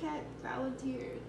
cat volunteered.